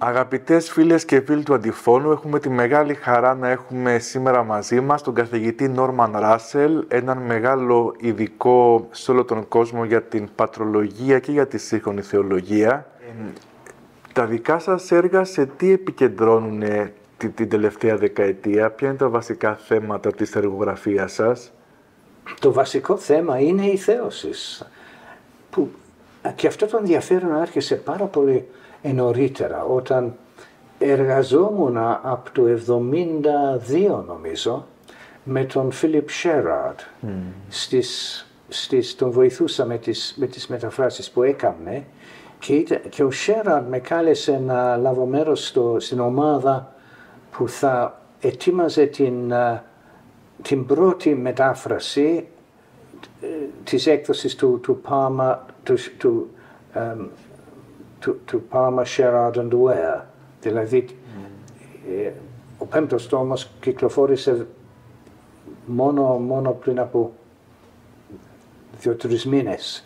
Αγαπητές φίλες και φίλοι του Αντιφώνου, έχουμε τη μεγάλη χαρά να έχουμε σήμερα μαζί μας τον καθηγητή Νόρμαν Ράσελ, έναν μεγάλο ειδικό σε όλο τον κόσμο για την πατρολογία και για τη σύγχρονη θεολογία. τα δικά σας έργα σε τι επικεντρώνουν την, την τελευταία δεκαετία, ποια είναι τα βασικά θέματα της εργογραφίας σας; Το βασικό θέμα είναι η θέωσης. Που, και αυτό το ενδιαφέρον άρχισε πάρα πολύ νωρίτερα όταν εργαζόμουν από το 72 νομίζω με τον Φίλιπ Σέραρντ mm. στις, στις, τον βοηθούσα με τις, με τις μεταφράσεις που έκανε και, και ο Σέραρντ με κάλεσε να λάβω μέρος στην ομάδα που θα ετοίμαζε την, την πρώτη μετάφραση ε, της έκδοσης του, του Πάμα, του, του, του, του Palmer, Sherrard and Ware. Δηλαδή, mm. ο πέμπτος τόμος κυκλοφόρησε μόνο, μόνο πριν από δύο-τρεις μήνες.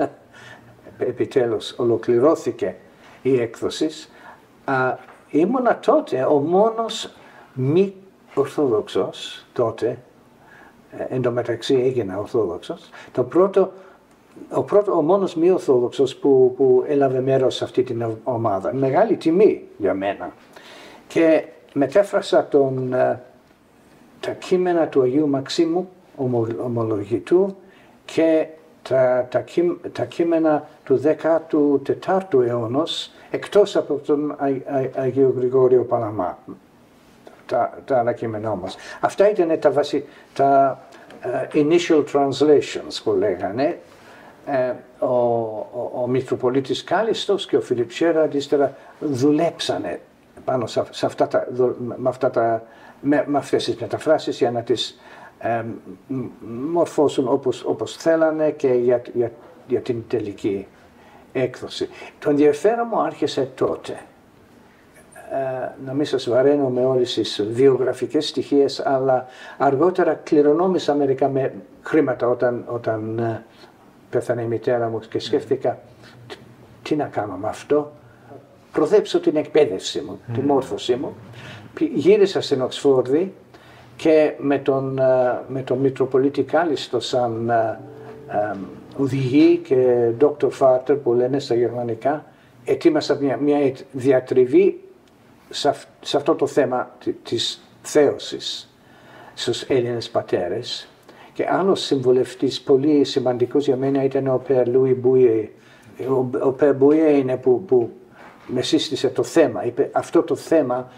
Επιτέλους ολοκληρώθηκε η έκδοσης. ήμουνα τότε ο μόνος μη Ορθόδοξος τότε, ε, εν τω μεταξύ έγινα Ορθόδοξος. Το πρώτο ο, πρώτο, ο μόνος μη ορθόδοξος που, που έλαβε μέρος σε αυτή την ομάδα. Μεγάλη τιμή για μένα. Και μετέφρασα τον, ε, τα κείμενα του Αγίου Μαξίμου, ομολογητού και τα, τα, τα κείμενα του 14ου αιώνα εκτός από τον Αγίου Γρηγόριο Παλαμά. Τα, τα άλλα κείμενά μας. Αυτά ήταν τα, βασι, τα uh, initial translations που λέγανε ε, ο, ο, ο Μητροπολίτης Κάλιστος και ο Φιλιπ αντίστερα δουλέψανε πάνω σε, αυτά τα, με, αυτά τα, με, με αυτές τις μεταφράσεις για να τις ε, μορφώσουν όπως, όπως θέλανε και για, για, για την τελική έκδοση. Το ενδιαφέρον μου άρχισε τότε. Ε, να μην σας βαραίνω με όλες τις βιογραφικές στοιχείες, αλλά αργότερα κληρονόμησα μερικά με χρήματα όταν, όταν ε, πέθανε η μητέρα μου και σκέφτηκα τι να κάνω με αυτό; Προδέψω την εκπαίδευση μου, τη μόρφωσή μου. Γύρισα στην Οξφόρδη και με τον, ε, με τον Μητροπολίτη Κάλιστο σαν ε, ε, οδηγή και Dr. Vater που λένε στα γερμανικά ετοίμασα μια, μια διατριβή σε, σε αυτό το θέμα της θέωσης στους Έλληνες πατέρες και άλλος συμβουλευτής πολύ σημαντικός για μένα ήταν ο Περ Λούι Μπουιέ. Ο, Περ Μπουιέ είναι που, που με σύστησε το θέμα. Είπε αυτό το θέμα,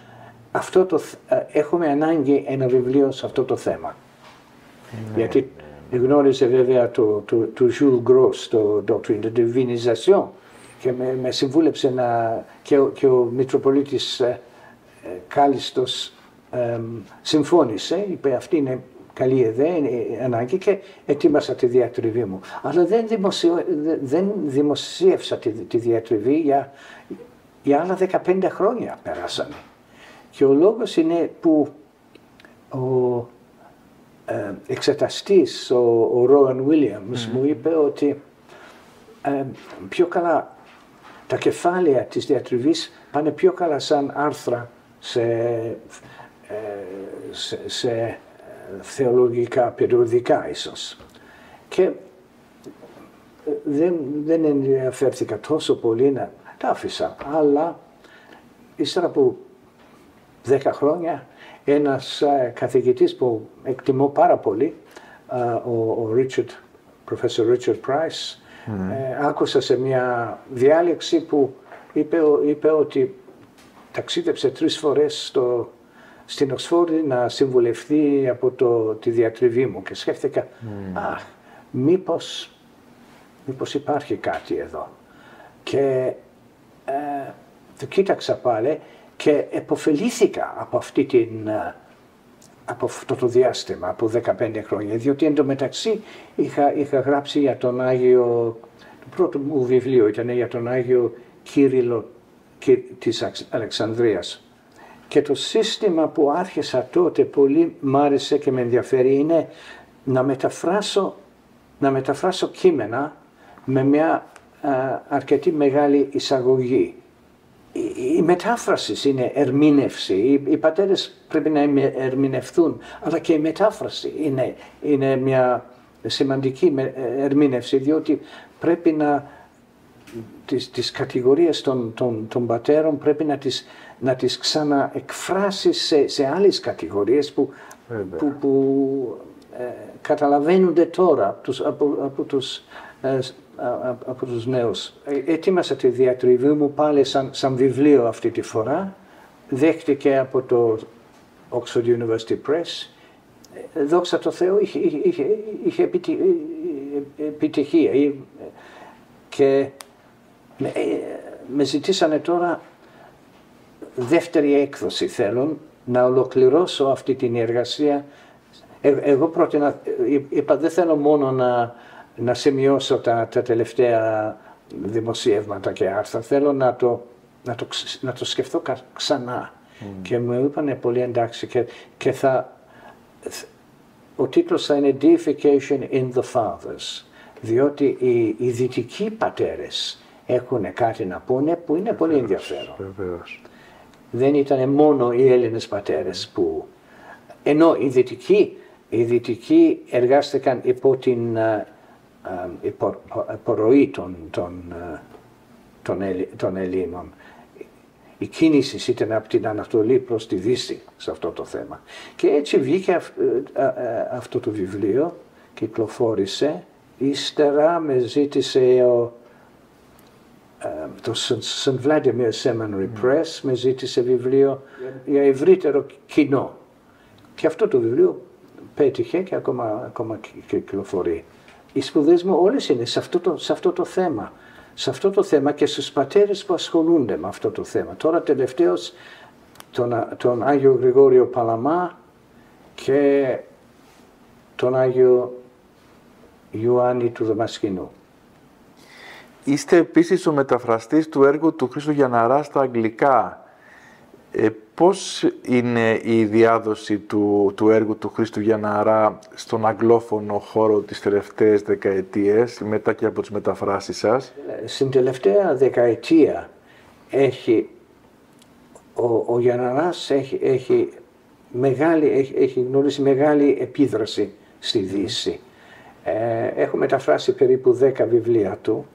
αυτό το, ε, έχουμε ανάγκη ένα βιβλίο σε αυτό το θέμα. Ναι. Γιατί γνώριζε βέβαια το, το, το Jules Gross, το Doctrine de Divinisation και με, με συμβούλεψε να, και, ο, και ο Μητροπολίτης ε, ε, Κάλιστος ε, συμφώνησε, είπε αυτή είναι καλή ιδέα, είναι ανάγκη και ετοίμασα τη διατριβή μου. Αλλά δεν, δημοσιο, δεν δημοσίευσα τη, τη διατριβή για, για άλλα 15 χρόνια περάσανε. Και ο λόγος είναι που ο ε, εξεταστής, ο, ο Ρόαν Williams, μου είπε ότι ε, πιο καλά τα κεφάλαια της διατριβής πάνε πιο καλά σαν άρθρα σε, ε, σε, σε θεολογικά περιοδικά ίσως. Και ε, δεν, δεν ενδιαφέρθηκα τόσο πολύ να τα άφησα, αλλά ύστερα από δέκα χρόνια ένας ε, καθηγητής που εκτιμώ πάρα πολύ, ε, ο, ο Richard, Professor Richard Price, mm. άκουσα σε μια διάλεξη που είπε, είπε ότι ταξίδεψε τρεις φορές στο στην Οξφόρδη να συμβουλευτεί από το, τη διατριβή μου και σκέφτηκα, mm. αχ, μήπως, μήπως υπάρχει κάτι εδώ. Και ε, το κοίταξα πάλι και εποφελήθηκα από αυτή την, ε, από αυτό το διάστημα, από 15 χρόνια, διότι εντωμεταξύ είχα, είχα γράψει για τον Άγιο, το πρώτο μου βιβλίο ήταν για τον Άγιο Κύριλο της Αλεξανδρίας, και το σύστημα που άρχισα τότε πολύ μ' άρεσε και με ενδιαφέρει είναι να μεταφράσω, να μεταφράσω κείμενα με μια αρκετή μεγάλη εισαγωγή. η, η μετάφρασης είναι ερμήνευση. Οι, οι πατέρες πρέπει να ερμηνευθούν, αλλά και η μετάφραση είναι, είναι μια σημαντική με- ερμήνευση, διότι πρέπει να τις, τις κατηγορίες των, των, των πατέρων πρέπει να τις, να τις ξαναεκφράσεις σε, σε άλλες κατηγορίες που, Βέβαια. που, που ε, καταλαβαίνονται τώρα από τους, από, από τους, ε, σ- α- α- από τους νέους. Ε, Ετοίμασα τη διατριβή μου πάλι σαν, σαν βιβλίο αυτή τη φορά. Δέχτηκε από το Oxford University Press. Ε, Δόξα τω Θεώ είχε, είχε, είχε, είχε επιτι- ε, ε, επιτυχία. Ε, Και με, ε, με ζητήσανε τώρα δεύτερη έκδοση θέλουν να ολοκληρώσω αυτή την εργασία. Ε, εγώ πρότεινα, ε, είπα δεν θέλω μόνο να, να σημειώσω τα, τα τελευταία δημοσιεύματα και άρθρα, θέλω να το, να το, ξ- να το σκεφτώ κα- ξανά. Και μου είπανε πολύ εντάξει και, και θα, ο τίτλος θα είναι Deification in the Fathers, διότι οι, οι δυτικοί πατέρες έχουν κάτι να πούνε που είναι πολύ ενδιαφέρον. Βεβαίως. Δεν ήταν μόνο οι Έλληνες πατέρες που... Ενώ οι δυτικοί, οι δυτικοί εργάστηκαν υπό την α, α, υπο- υπορροή των, των, α, των, Ελλ- των Ελλήνων. Η κίνηση ήταν από την Ανατολή προς τη Δύση σε αυτό το θέμα. Και έτσι βγήκε αυ- ε, α, α, αυτό το βιβλίο, κυκλοφόρησε. Ύστερα με ζήτησε ο, ε, το St. Vladimir Seminary Press με ζήτησε βιβλίο για ευρύτερο κοινό. Και αυτό το βιβλίο πέτυχε και ακόμα, ακόμα κυ- κυκλοφορεί. Οι σπουδές μου όλες είναι σε αυτό, το, σε αυτό το θέμα. Σε αυτό το θέμα και στους πατέρες που ασχολούνται με αυτό το θέμα. Τώρα τελευταίως τον, Α- τον Άγιο Γρηγόριο Παλαμά και τον Άγιο Ιωάννη του Δαμασκηνού. Είστε επίσης ο μεταφραστής του έργου του Χρήστο Γιαναρά στα αγγλικά. Ε, πώς είναι η διάδοση του, του έργου του Χρήστου Γιαναρά στον αγγλόφωνο χώρο τις τελευταίες δεκαετίες, μετά και από τις μεταφράσεις σας; Στην τελευταία δεκαετία έχει, ο, ο Γιανναράς έχει, έχει, μεγάλη, έχει, έχει γνωρίσει μεγάλη επίδραση στη Δύση. Ε, έχω μεταφράσει περίπου 10 βιβλία του.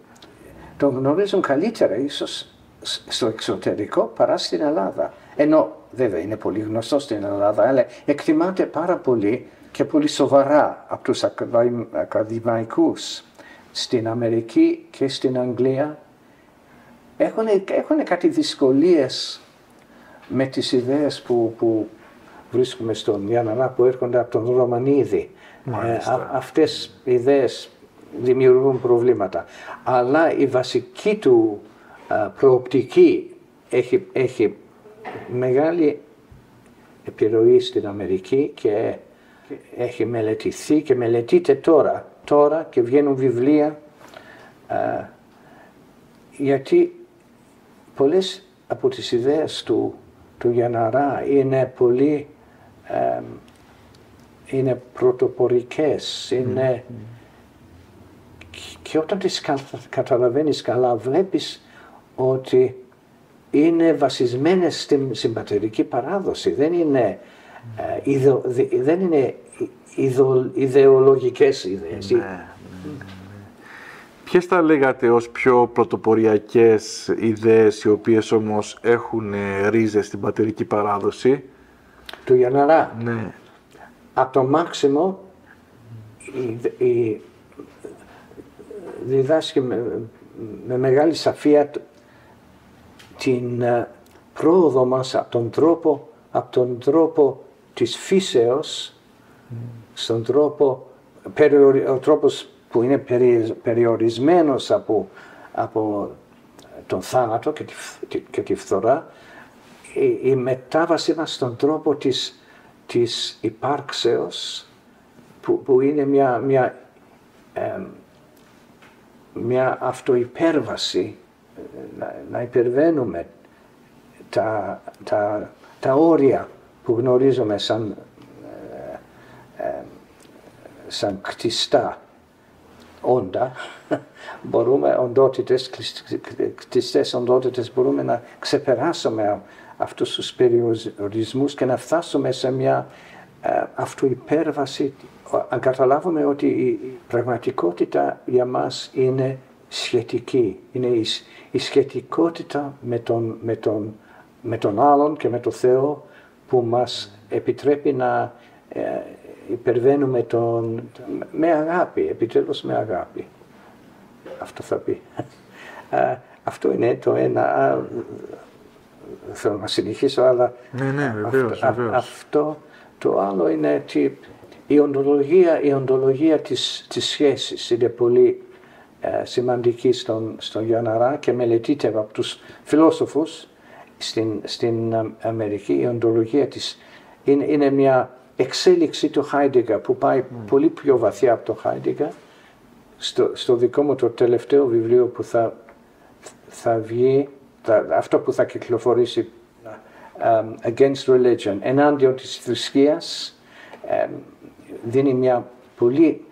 Τον γνωρίζουν καλύτερα ίσως σ- στο εξωτερικό παρά στην Ελλάδα. Ενώ βέβαια είναι πολύ γνωστό στην Ελλάδα, αλλά εκτιμάται πάρα πολύ και πολύ σοβαρά από τους ακαδημ- ακαδημαϊκούς στην Αμερική και στην Αγγλία. Έχουν, έχουν κάτι δυσκολίες με τις ιδέες που, που βρίσκουμε στον Γιάννανα που έρχονται από τον Ρωμανίδη. Μάλιστα. α- αυτές οι ιδέες δημιουργούν προβλήματα. Αλλά η βασική του α, προοπτική έχει, έχει μεγάλη επιρροή στην Αμερική και έχει μελετηθεί και μελετείται τώρα, τώρα και βγαίνουν βιβλία α, γιατί πολλές από τις ιδέες του, του Γιανναρά είναι πολύ εμ, είναι πρωτοπορικές, είναι και όταν τις κα- καταλαβαίνεις καλά βλέπεις ότι είναι βασισμένες στην συμπατερική παράδοση. Δεν είναι, ε, ιδεο- δι- δεν είναι ιδεο- ιδεολογικές ιδέες. Ποιες θα λέγατε ως πιο πρωτοποριακές ιδέες, οι οποίες όμως έχουν ε, ρίζες στην πατερική παράδοση; Του Γιανναρά. Ναι. από το μάξιμο η, η, διδάσκει με, με μεγάλη σαφία τ- την ε, πρόοδο μας από τον τρόπο, από τον τρόπο της φύσεως στον τρόπο, περιορι- ο τρόπος που είναι περι- περιορισμένος από, από τον θάνατο και τη, φ- τη- και τη φθορά, η, η μετάβαση μας στον τρόπο της, της υπάρξεως που, που είναι μια, μια, εμ, μια αυτοϋπέρβαση ε, να, να υπερβαίνουμε τα, τα, τα όρια που γνωρίζουμε σαν, ε, ε, σαν κτιστά όντα, μπορούμε, οντότητες, κλειστές οντότητες, μπορούμε να ξεπεράσουμε αυτούς τους περιορισμούς και να φτάσουμε σε μια ε, αυτοϋπέρβαση. Αν καταλάβουμε ότι η πραγματικότητα για μας είναι σχετική, είναι η, η σχετικότητα με τον, με, τον, με τον άλλον και με τον Θεό που μας επιτρέπει να ε, υπερβαίνουμε τον, με αγάπη, επιτέλους με αγάπη. Αυτό θα πει. αυτό είναι το ένα. θέλω να συνεχίσω, αλλά ναι, ναι, βεβαίως, αυτό, αυτό το άλλο είναι ότι η οντολογία, η οντολογία της, της σχέσης είναι πολύ ε, σημαντική στον, στον Γιάνναρα και μελετείται από τους φιλόσοφους στην, στην Αμερική. Η οντολογία της είναι, είναι μια εξέλιξη του Χάιντιγκα που πάει mm. πολύ πιο βαθιά από το Χάιντιγκα. Στο, στο δικό μου το τελευταίο βιβλίο που θα, θα βγει, θα, αυτό που θα κυκλοφορήσει um, Against Religion, ενάντιον της θρησκείας, um, δίνει μια πολύ,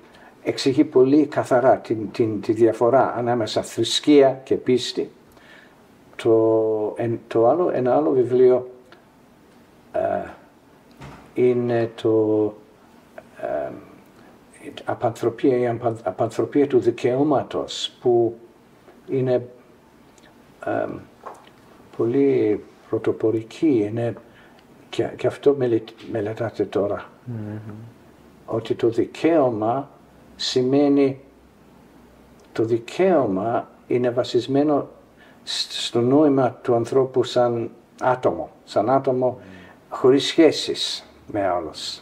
εξηγεί πολύ καθαρά την, την, τη διαφορά ανάμεσα θρησκεία και πίστη. Το, εν, το άλλο, ένα άλλο βιβλίο uh, είναι το ε, απανθρωπία, η απανθρωπία του δικαιώματος που είναι ε, πολύ πρωτοπορική είναι, και, και αυτό μελετάτε τώρα. Mm-hmm. Ότι το δικαίωμα σημαίνει το δικαίωμα είναι βασισμένο στο νόημα του ανθρώπου σαν άτομο, σαν άτομο mm. χωρίς σχέσεις με άλλους.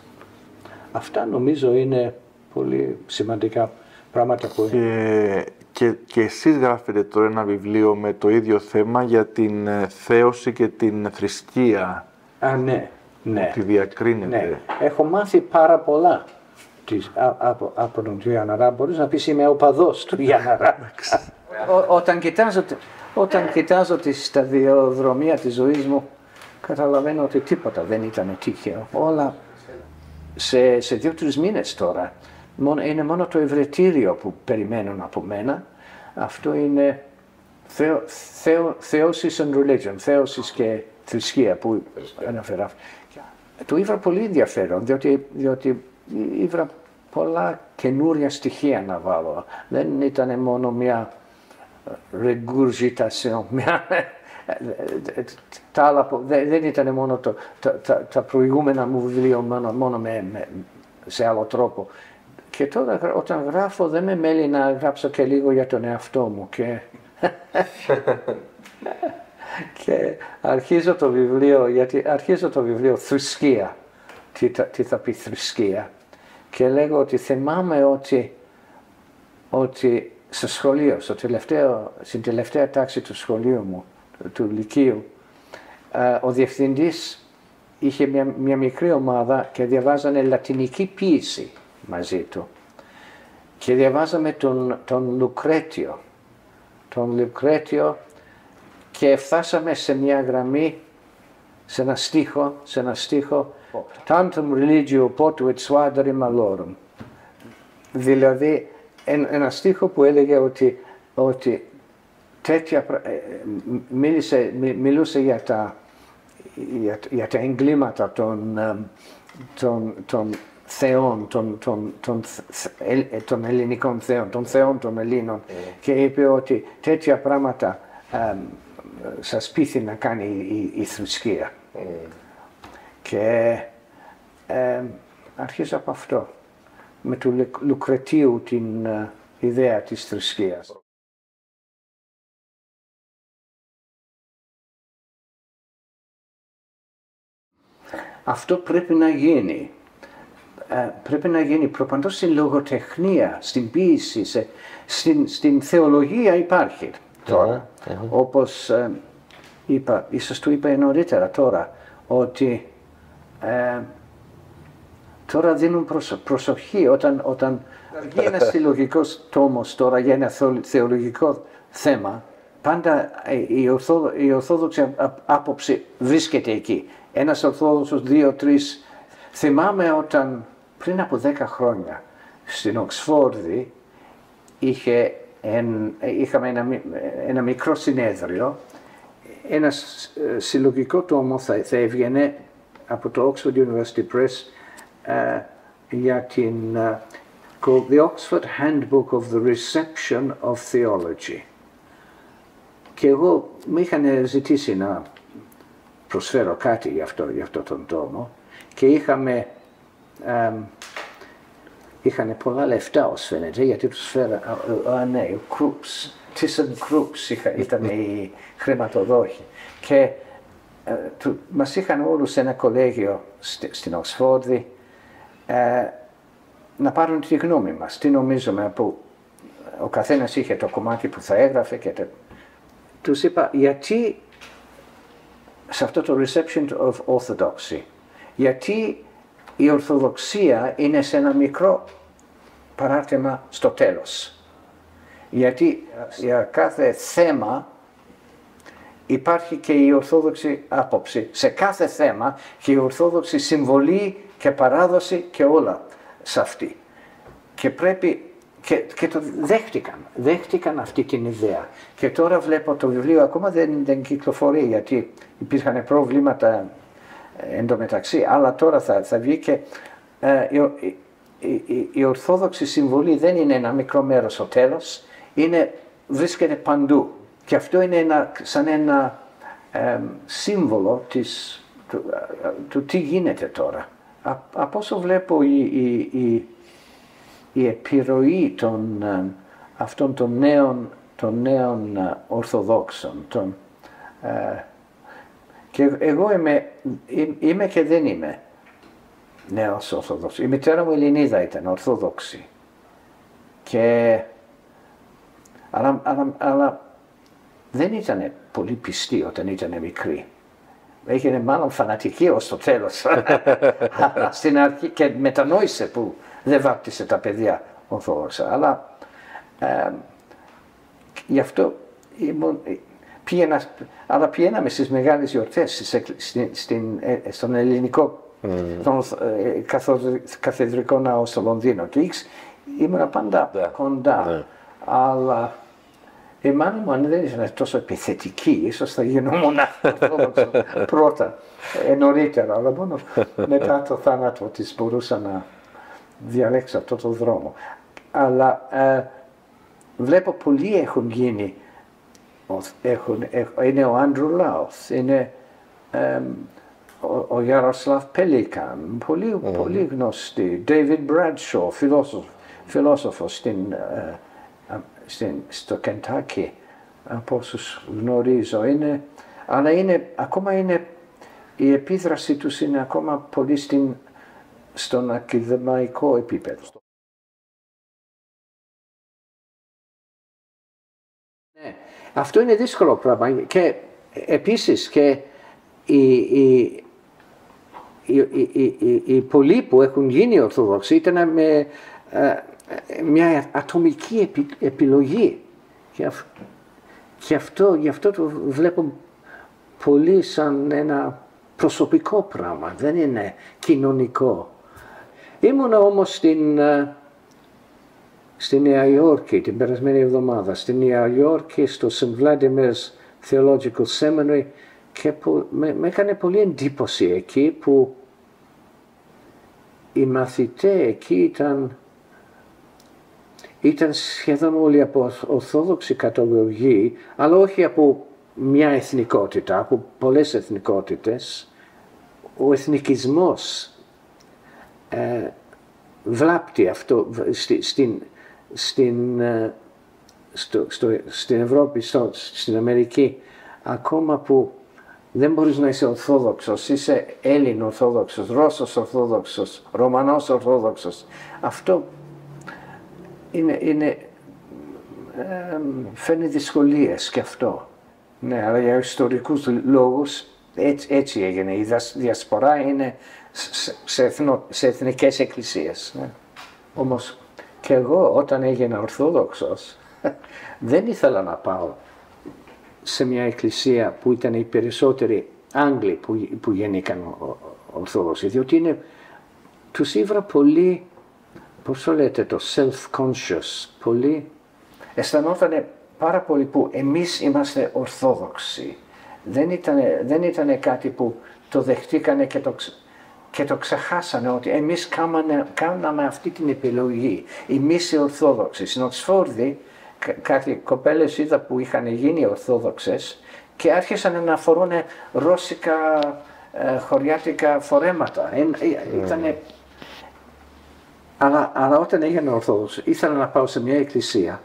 Αυτά νομίζω είναι πολύ σημαντικά πράγματα που και, και, και εσείς γράφετε τώρα ένα βιβλίο με το ίδιο θέμα για την ε, θέωση και την θρησκεία. Α, ναι, ναι. Τη διακρίνετε. Ναι. Έχω μάθει πάρα πολλά της, από, από τον Γιάνναρα. Μπορείς να πεις είμαι οπαδός του Γιάνναρα. όταν, κοιτάζω, όταν κοιτάζω τη σταδιοδρομία της ζωής μου, καταλαβαίνω ότι τίποτα δεν ήταν τυχαίο. Όλα σε, σε δύο-τρεις μήνες τώρα. Είναι μόνο το ευρετήριο που περιμένουν από μένα. Αυτό είναι θεω, θεω, θεώσεις and religion, θεώσεις και θρησκεία που αναφέρα. Το είδα πολύ ενδιαφέρον, διότι, διότι είδα πολλά καινούρια στοιχεία να βάλω. Δεν ήταν μόνο μια regurgitation, μια τα άλλα, δεν ήταν μόνο το, τα, τα, τα προηγούμενα μου βιβλία μόνο, μόνο με, με, σε άλλο τρόπο. Και τώρα όταν γράφω δεν με μέλει να γράψω και λίγο για τον εαυτό μου και, και αρχίζω το βιβλίο, γιατί αρχίζω το βιβλίο θρησκεία. Τι, τι θα πει θρησκεία; Και λέγω ότι θυμάμαι ότι, ότι στο σχολείο, στο τελευταίο, στην τελευταία τάξη του σχολείου μου, του Λυκείου, ε, ο διευθυντής είχε μια, μια μικρή ομάδα και διαβάζανε λατινική ποίηση μαζί του. Και διαβάζαμε τον, τον Λουκρέτιο. Τον Λουκρέτιο και φτάσαμε σε μια γραμμή, σε ένα στίχο, σε ένα στίχο «Tantum religio potuit suadere malorum». Δηλαδή ένα στίχο που έλεγε ότι, ότι τέτοια, ε, μίλησε, μιλούσε για τα, για, για τα εγκλήματα των, των, των θεών, των, των, των, των ελληνικών θεών, των θεών των Ελλήνων mm. και είπε ότι τέτοια πράγματα ε, σας πείθει να κάνει η, η θρησκεία. Mm. Και ε, αρχίζω από αυτό, με του Λουκρετίου την uh, ιδέα της θρησκείας. Αυτό πρέπει να γίνει. Ε, πρέπει να γίνει προπαντός στην λογοτεχνία, στην ποίηση, σε, στην, στην θεολογία υπάρχει τώρα. Όπως ε, είπα, ίσως το είπα νωρίτερα τώρα, ότι ε, τώρα δίνουν προσοχή όταν, όταν βγει ένας συλλογικός τόμος τώρα για ένα θεολογικό θέμα, πάντα η, η ορθόδοξη άποψη βρίσκεται εκεί ένας Ορθόδοξος, δύο-τρεις. Θυμάμαι όταν πριν από δέκα χρόνια στην Οξφόρδη είχε είχαμε ένα, ένα μικρό συνέδριο. Ένας συλλογικό τόμο θα, θα έβγαινε από το Oxford University Press uh, για την uh, called the Oxford Handbook of the Reception of Theology. Και εγώ με είχαν ζητήσει να προσφέρω κάτι για αυτό, για αυτό τον τόμο και είχαμε um, είχαν πολλά λεφτά ως φαίνεται γιατί τους φέρα, α, ναι, ο Κρούπς, Τίσεν Κρούπς ήταν οι χρηματοδόχοι. Και ε, του, μας είχαν όλους σε ένα κολέγιο στη, στην Οξφόρδη ε, να πάρουν τη γνώμη μας, τι νομίζουμε που ο καθένας είχε το κομμάτι που θα έγραφε και το... τους είπα γιατί σε αυτό το reception of orthodoxy γιατί η Ορθοδοξία είναι σε ένα μικρό παράρτημα στο τέλος. Γιατί για κάθε θέμα υπάρχει και η Ορθόδοξη άποψη. Σε κάθε θέμα και η Ορθόδοξη συμβολή και παράδοση και όλα σε αυτή. Και πρέπει και, και το δέχτηκαν, δέχτηκαν αυτή την ιδέα. Και τώρα βλέπω το βιβλίο ακόμα δεν, δεν κυκλοφορεί γιατί υπήρχαν προβλήματα εντωμεταξύ, αλλά τώρα θα, θα βγει και ε, η, η, η, ορθόδοξη συμβολή δεν είναι ένα μικρό μέρος στο τέλο, βρίσκεται παντού. Και αυτό είναι ένα, σαν ένα ε, σύμβολο της, του, ε, του, τι γίνεται τώρα. Α, από όσο βλέπω η, η, η επιρροή των, ε, αυτών των νέων, των νέων ε, Ορθοδόξων, των, και εγώ είμαι, είμαι και δεν είμαι νέος Ορθόδοξος. Η μητέρα μου Ελληνίδα ήταν Ορθόδοξη. Και... Αλλά, αλλά, αλλά δεν ήταν πολύ πιστή όταν ήταν μικρή. Έγινε μάλλον φανατική ως το τέλος. Στην αρχή και μετανόησε που δεν βάπτισε τα παιδιά Ορθόδοξα. Αλλά ε, γι' αυτό ήμουν, πήγαινα, αλλά πηγαίναμε στις μεγάλες γιορτές στην, ε, στον ελληνικό mm. τον ε, καθεδρικό ναό στο Λονδίνο και ήμουν πάντα yeah. Ναι. κοντά. Yeah. Ναι. Αλλά η μάνα μου αν δεν ήταν τόσο επιθετική, ίσως θα γινόμουν πρώτα, ε, νωρίτερα, αλλά μόνος μετά το θάνατο της μπορούσα να διαλέξω αυτό το δρόμο. Αλλά ε, βλέπω πολλοί έχουν γίνει έχουν, είναι ο Άντρου Λάουθ, είναι ε, ο, ο Γιαροσλάβ Πελίκαν, πολύ, mm. πολύ γνωστή, David Bradshaw, φιλόσοφος, φιλόσοφος στην, ε, στην, στο Κεντάκι, από όσους γνωρίζω, είναι, αλλά είναι, ακόμα είναι, η επίδραση τους είναι ακόμα πολύ στην, στον ακαδημαϊκό επίπεδο. Αυτό είναι δύσκολο πράγμα. Και επίσης και οι, οι, οι, οι, πολλοί που έχουν γίνει Ορθόδοξοι ήταν με ε, μια ατομική επιλογή. Και, και αυτό, γι' αυτό το βλέπω πολύ σαν ένα προσωπικό πράγμα, δεν είναι κοινωνικό. Ήμουν όμως στην ε, στη Νέα Υόρκη την περασμένη εβδομάδα, στη Νέα Υόρκη στο St. Vladimir's Theological Seminary και που, με, με έκανε πολύ εντύπωση εκεί που οι μαθητές εκεί ήταν, ήταν σχεδόν όλοι από ορθόδοξη καταγωγή, αλλά όχι από μια εθνικότητα, από πολλές εθνικότητες. Ο εθνικισμός ε, βλάπτει αυτό στην, στην, ε, στο, στο, στην Ευρώπη, στο, στην Αμερική, ακόμα που δεν μπορείς να είσαι Ορθόδοξος, είσαι Έλλην Ορθόδοξος, Ρώσος Ορθόδοξος, Ρωμανός Ορθόδοξος. Αυτό είναι, είναι ε, φέρνει δυσκολίες και αυτό. Ναι, αλλά για ιστορικούς λόγους έτσι, έτσι έγινε. Η διασπορά είναι σε, σε, εθνο, σε εθνικές εκκλησίες. Ναι. Όμως και εγώ όταν έγινα Ορθόδοξος δεν ήθελα να πάω σε μια εκκλησία που ήταν οι περισσότεροι Άγγλοι που, που γεννήκαν Ορθόδοξοι, διότι είναι, τους ήβρα πολύ, πώς το λέτε το self-conscious, πολύ αισθανόταν πάρα πολύ που εμείς είμαστε Ορθόδοξοι. Δεν ήταν, δεν ήταν κάτι που το δεχτήκανε και το, και το ξεχάσανε ότι εμείς κάναμε, κάναμε αυτή την επιλογή. Εμείς οι Ορθόδοξοι. Στην Οξφόρδη κάτι κοπέλες είδα που είχαν γίνει Ορθόδοξες και άρχισαν να φορούν ρώσικα ε, χωριάτικα φορέματα. Ε, ήτανε... αλλά, αλλά όταν έγινε Ορθόδοξο ήθελα να πάω σε μια εκκλησία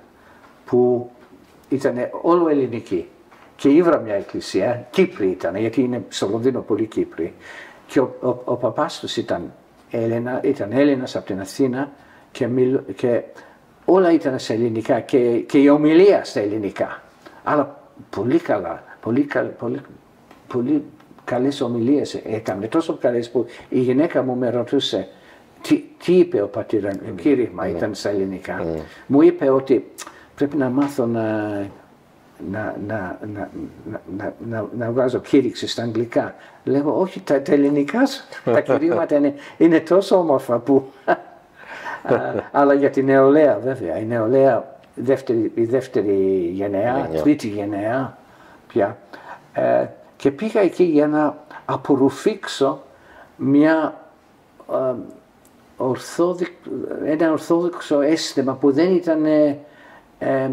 που ήταν όλο ελληνική και ήβρα μια εκκλησία, Κύπρη ήταν, γιατί είναι στο Λονδίνο πολύ Κύπροι. Και ο, ο, ο παπάς τους ήταν, Έλληνα, ήταν Έλληνας από την Αθήνα και, και όλα ήταν σε ελληνικά και, και η ομιλία στα ελληνικά. Αλλά πολύ καλά, πολύ, πολύ, πολύ καλές ομιλίες έκανε, τόσο καλές που η γυναίκα μου με ρωτούσε τι, τι είπε ο πατήρ, κήρυγμα mm. ήταν στα ελληνικά; Mm. Μου είπε ότι πρέπει να μάθω να, να, να, να, να, να, να βγάζω κήρυξη στα αγγλικά. Λέω, όχι, τα, τα ελληνικά τα κηρύγματα είναι, είναι τόσο όμορφα που... αλλά για την νεολαία βέβαια, η νεολαία, δεύτερη, η δεύτερη γενεά, τρίτη γενεά πια, ε, και πήγα εκεί για να απορροφήξω μια, ε, ένα ορθόδοξο αίσθημα που δεν ήταν, ε,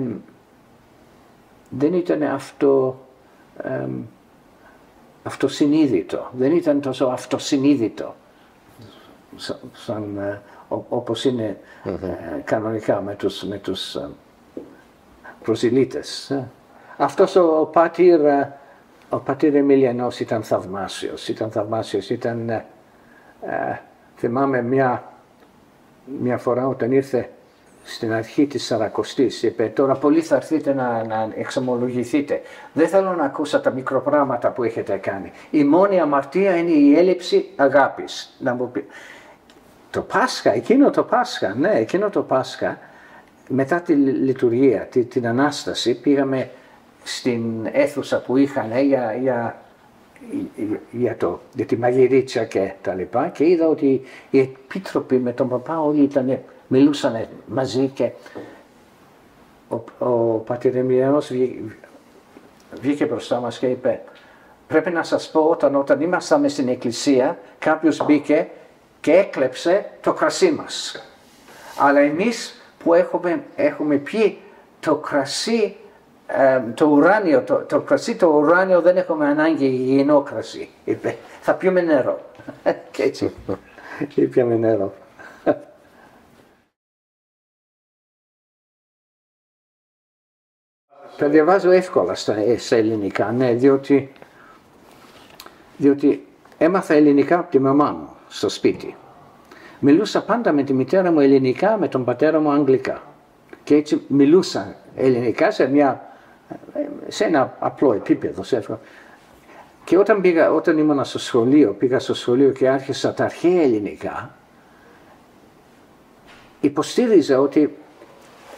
δεν ήταν αυτό, ε, αυτοσυνείδητο, δεν ήταν τόσο αυτοσυνείδητο σαν, ε, όπως είναι κανονικά με τους, με τους προσιλήτες. Αυτός ο Πάτηρ ο πατήρ Εμίλιανός ήταν θαυμάσιος, ήταν θαυμάσιος, ήταν, ε, ε, θυμάμαι μια, μια φορά όταν ήρθε στην αρχή της Σαρακοστής είπε τώρα πολύ θα έρθετε να, να εξομολογηθείτε. Δεν θέλω να ακούσω τα μικροπράγματα που έχετε κάνει. Η μόνη αμαρτία είναι η έλλειψη αγάπης. Να μου πει. Το Πάσχα, εκείνο το Πάσχα, ναι, εκείνο το Πάσχα, μετά τη λειτουργία, την Ανάσταση, πήγαμε στην αίθουσα που είχαν ε, για, για, για, το, για τη μαγειρίτσα και τα λοιπά και είδα ότι οι επίτροποι με τον παπά όλοι ήταν, μιλούσαν μαζί και ο, ο πατηρεμιανός βγήκε μπροστά μας και είπε πρέπει να σας πω όταν, όταν ήμασταν στην εκκλησία κάποιος μπήκε και έκλεψε το κρασί μας. Αλλά εμείς που έχουμε, έχουμε πιει το κρασί το ουράνιο, το, το κρασί το ουράνιο δεν έχουμε ανάγκη υγιεινό κρασί, είπε. Θα πιούμε νερό. και έτσι πιούμε νερό. Τα διαβάζω εύκολα στα, στα ελληνικά, ναι, διότι, διότι έμαθα ελληνικά από τη μαμά μου στο σπίτι. Μιλούσα πάντα με τη μητέρα μου ελληνικά, με τον πατέρα μου αγγλικά. Και έτσι μιλούσα ελληνικά σε μια σε ένα απλό επίπεδο. Σε και όταν, πήγα, όταν ήμουν στο σχολείο, πήγα στο σχολείο και άρχισα τα αρχαία ελληνικά, υποστήριζα ότι,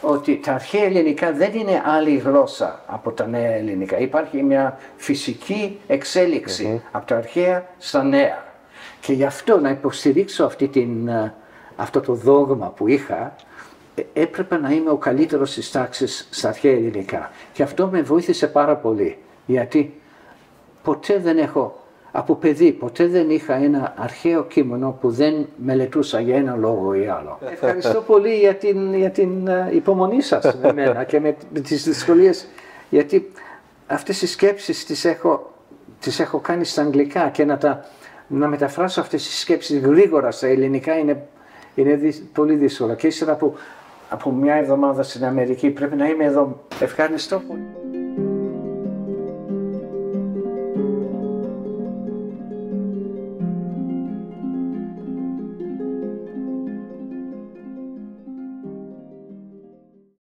ότι τα αρχαία ελληνικά δεν είναι άλλη γλώσσα από τα νέα ελληνικά. Υπάρχει μια φυσική από τα αρχαία στα νέα. Και γι' αυτό να υποστηρίξω αυτή την, ε, αυτό το δόγμα που είχα, ε, έπρεπε να είμαι ο καλύτερος της τάξης στα αρχαία ελληνικά. Και αυτό με βοήθησε πάρα πολύ. Γιατί ποτέ δεν έχω, από παιδί, ποτέ δεν είχα ένα αρχαίο κείμενο που δεν μελετούσα για ένα λόγο ή άλλο. Ευχαριστώ πολύ για την, για την ε, υπομονή σας με μένα και με, με τις δυσκολίες. Γιατί αυτές οι σκέψεις τις έχω, τις έχω κάνει στα αγγλικά και να, τα, να μεταφράσω αυτές τις σκέψεις γρήγορα στα ελληνικά είναι, είναι πολύ δύσκολο. Και ύστερα από από μια εβδομάδα στην Αμερική πρέπει να είμαι εδώ. Ευχαριστώ πολύ.